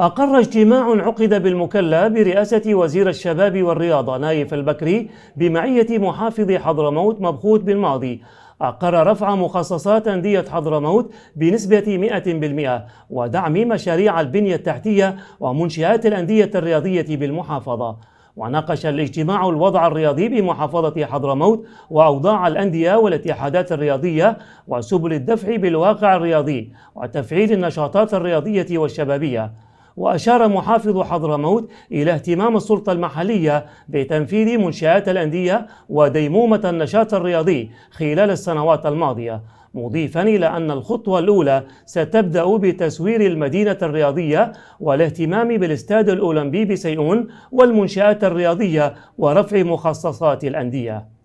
أقر اجتماع عقد بالمكلا برئاسة وزير الشباب والرياضة نايف البكري بمعية محافظ حضرموت مبخوت بن ماضي أقر رفع مخصصات أندية حضرموت بنسبة 100% ودعم مشاريع البنية التحتية ومنشآت الأندية الرياضية بالمحافظة. وناقش الاجتماع الوضع الرياضي بمحافظة حضرموت وأوضاع الأندية والاتحادات الرياضية وسبل الدفع بالواقع الرياضي وتفعيل النشاطات الرياضية والشبابية. وأشار محافظ حضرموت إلى اهتمام السلطة المحلية بتنفيذ منشآت الأندية وديمومة النشاط الرياضي خلال السنوات الماضية مضيفا إلى أن الخطوة الأولى ستبدأ بتسوير المدينة الرياضية والاهتمام بالاستاد الأولمبي بسيئون والمنشآت الرياضية ورفع مخصصات الأندية.